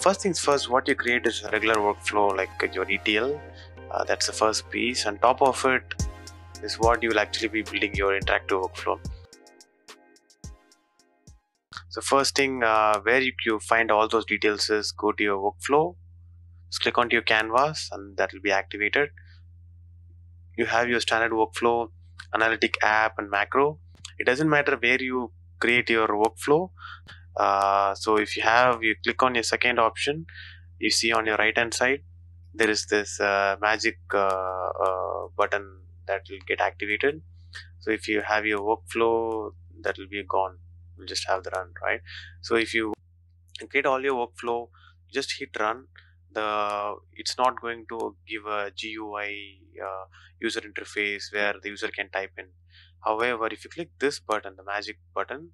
first things first what you create is a regular workflow like your ETL uh, that's the first piece. On top of it is what you will actually be building your interactive workflow. So first thing uh, where you, you find all those details is go to your workflow just click onto your canvas and that will be activated. You have your standard workflow analytic app and macro. It doesn't matter where you create your workflow uh, so if you have you click on your second option. You see on your right hand side there is this uh, magic uh, uh, button that will get activated. So if you have your workflow that will be gone. You'll just have the run right? So if you create all your workflow just hit run. The it's not going to give a GUI uh, user interface where the user can type in. However if you click this button the magic button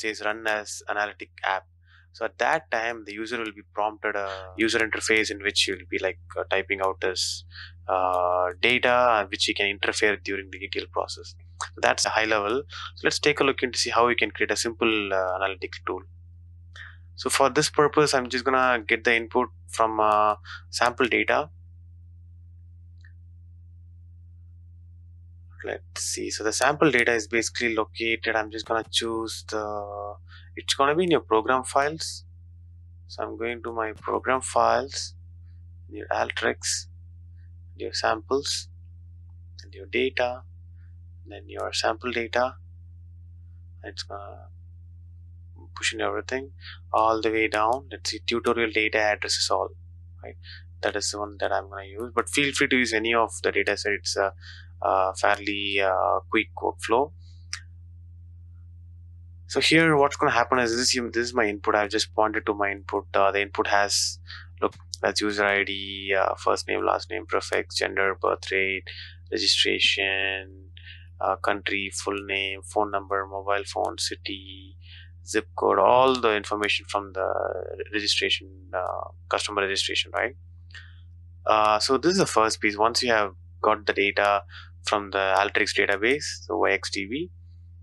says run as analytic app. So at that time the user will be prompted a user interface in which you'll be like uh, typing out this uh, data which you can interfere during the ETL process. So that's a high level. So let's take a look into see how we can create a simple uh, analytical tool. So for this purpose i'm just gonna get the input from uh, sample data let's see. So the sample data is basically located. I'm just gonna choose the it's gonna be in your program files. So i'm going to my program files your Alteryx your samples and your data and then your sample data. It's gonna push in everything all the way down. Let's see tutorial data addresses all right? That is the one that i'm going to use but feel free to use any of the data set it's a, uh, a fairly uh, quick workflow. So here what's going to happen is this this is my input. I've just pointed to my input. Uh, the input has look that's user id uh, first name last name prefix gender birth rate registration uh, country full name phone number mobile phone city zip code all the information from the registration uh, customer registration right? Uh, so this is the first piece. Once you have got the data from the Alteryx database so YXDB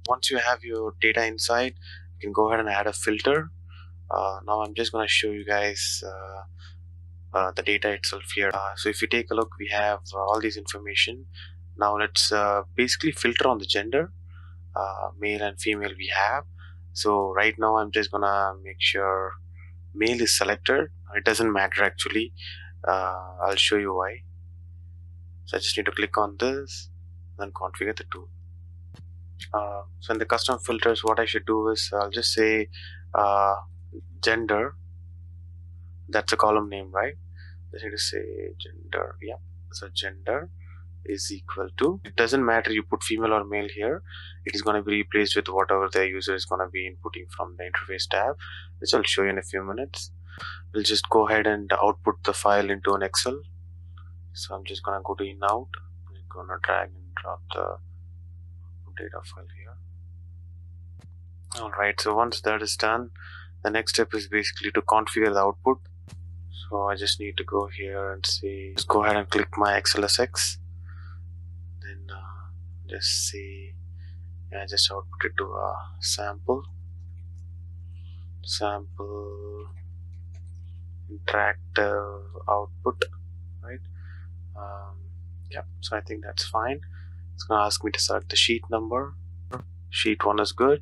once you have your data inside you can go ahead and add a filter. Uh, now I'm just going to show you guys uh, uh, the data itself here. Uh, so if you take a look we have all these information. Now let's basically filter on the gender male and female we have. So right now I'm just gonna make sure male is selected. It doesn't matter actually. Uh, I'll show you why so I just need to click on this then configure the tool. Uh, so in the custom filters what I should do is I'll just say uh, gender. That's a column name right? I need to say gender yeah. So gender is equal to it doesn't matter you put female or male here. It is going to be replaced with whatever the user is going to be inputting from the interface tab which I'll show you in a few minutes. We'll just go ahead and output the file into an Excel so I'm just gonna go to in out I'm gonna drag and drop the data file here. Alright so once that is done the next step is basically to configure the output. So I just need to go here and see just go ahead and click my XLSX then uh, just see yeah just output it to a sample. Sample interactive output. right um, yeah so I think that's fine. It's gonna ask me to select the sheet number. Sheet one is good.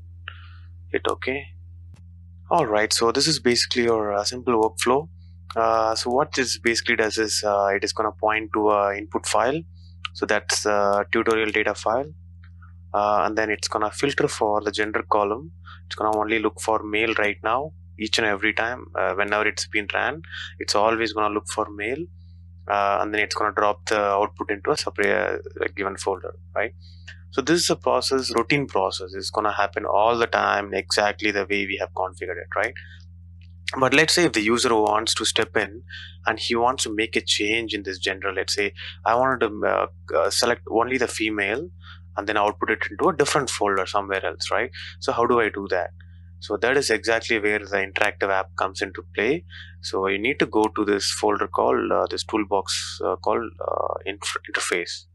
Hit ok. Alright so this is basically your uh, simple workflow. Uh, so what this basically does is uh, it is going to point to a input file. So that's the tutorial data file. Uh, and then it's gonna filter for the gender column. It's gonna only look for male right now each and every time uh, whenever it's been ran. It's always gonna look for male uh, and then it's gonna drop the output into a separate uh, given folder right? So this is a process routine process. It's gonna happen all the time exactly the way we have configured it right? But let's say if the user wants to step in and he wants to make a change in this gender let's say i wanted to uh, uh, select only the female and then output it into a different folder somewhere else right? So how do i do that so that is exactly where the interactive app comes into play. So you need to go to this folder called uh, this toolbox uh, called uh, interface.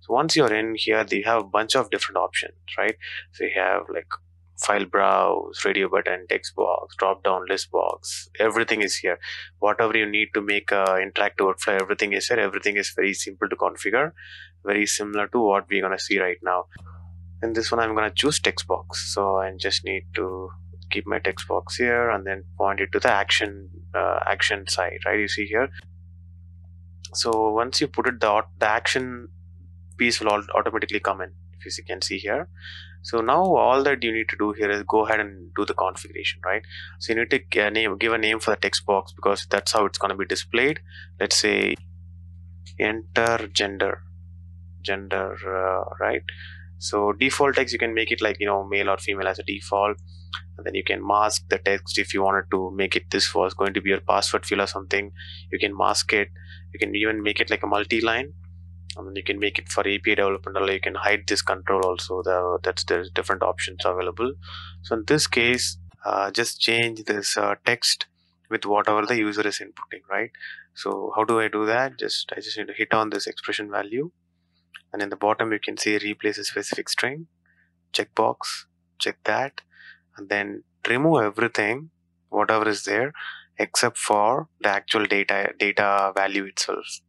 So once you're in here they have a bunch of different options right? So you have like file browse radio button text box drop down list box everything is here. Whatever you need to make a interactive workflow everything is here. Everything is very simple to configure very similar to what we're gonna see right now in this one i'm gonna choose text box. So i just need to keep my text box here and then point it to the action uh, action side right? You see here? So once you put it the, the action piece will automatically come in if you can see here. So now all that you need to do here is go ahead and do the configuration right? So you need to name give a name for the text box because that's how it's going to be displayed. Let's say enter gender gender uh, right so default text you can make it like you know male or female as a default. And then you can mask the text if you wanted to make it this was going to be your password field or something. You can mask it. You can even make it like a multi-line. And then you can make it for API development or you can hide this control also. The, that's there's different options available. So in this case uh, just change this uh, text with whatever the user is inputting right? So how do I do that? Just I just need to hit on this expression value and in the bottom you can see replace a specific string checkbox check that and then remove everything whatever is there except for the actual data data value itself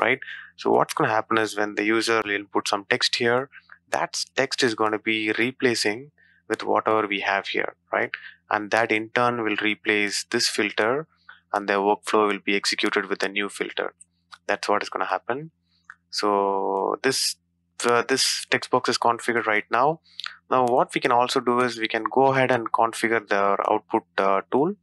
right? So what's going to happen is when the user will put some text here that text is going to be replacing with whatever we have here right? And that in turn will replace this filter and the workflow will be executed with a new filter. That's what is going to happen so this uh, this text box is configured right now. Now what we can also do is we can go ahead and configure the output uh, tool.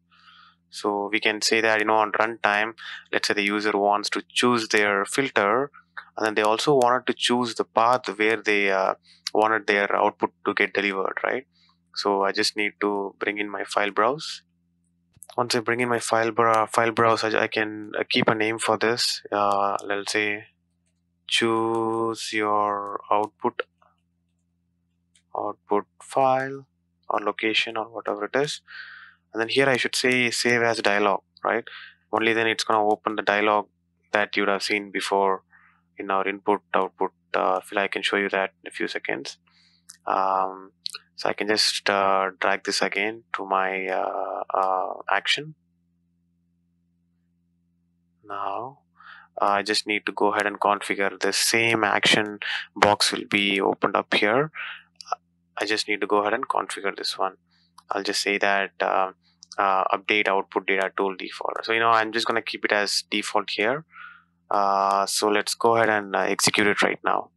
So we can say that you know on runtime let's say the user wants to choose their filter and then they also wanted to choose the path where they uh, wanted their output to get delivered right? So i just need to bring in my file browse. Once i bring in my file, br file browse I, I can uh, keep a name for this. Uh, let's say choose your output output file or location or whatever it is. And then here I should say save as dialog right? Only then it's gonna open the dialog that you would have seen before in our input output uh, file I can show you that in a few seconds. Um, so I can just uh, drag this again to my uh, uh action. Now I just need to go ahead and configure the same action box will be opened up here. I just need to go ahead and configure this one. I'll just say that uh, uh, update output data tool default. So you know I'm just gonna keep it as default here. Uh, so let's go ahead and uh, execute it right now.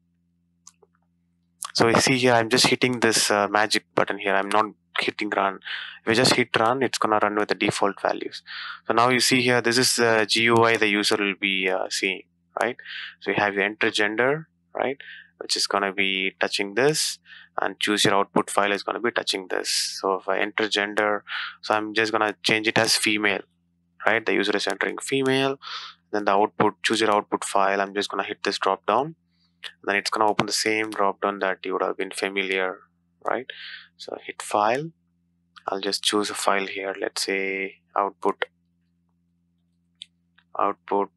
So you see here I'm just hitting this uh, magic button here. I'm not hitting run. If you just hit run it's gonna run with the default values. So now you see here this is the GUI the user will be uh, seeing right? So you have your enter gender right? Which is gonna be touching this and choose your output file is gonna be touching this. So if I enter gender so I'm just gonna change it as female right? The user is entering female then the output choose your output file I'm just gonna hit this drop down. Then it's gonna open the same drop down that you would have been familiar right so hit file. I'll just choose a file here. Let's say output output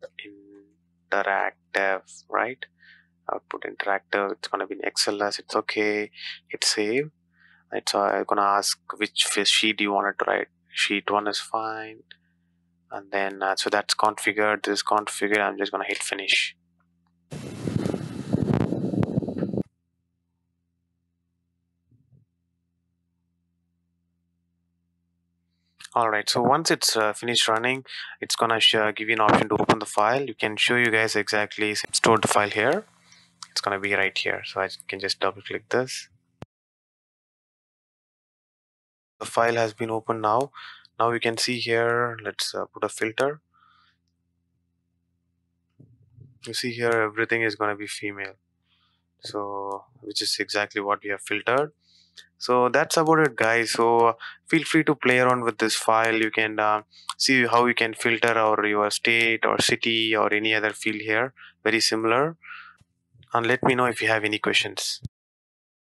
interactive right? Output interactive. It's gonna be in XLS it's okay. Hit save. It's uh, gonna ask which sheet you want to write. Sheet one is fine. And then uh, so that's configured. This configured. I'm just gonna hit finish Alright, so once it's uh, finished running, it's gonna give you an option to open the file. You can show you guys exactly store the file here. It's gonna be right here. So I can just double click this. The file has been opened now. Now you can see here, let's uh, put a filter. You see here, everything is gonna be female. So, which is exactly what we have filtered so that's about it guys. So feel free to play around with this file. You can uh, see how you can filter or your state or city or any other field here very similar. And let me know if you have any questions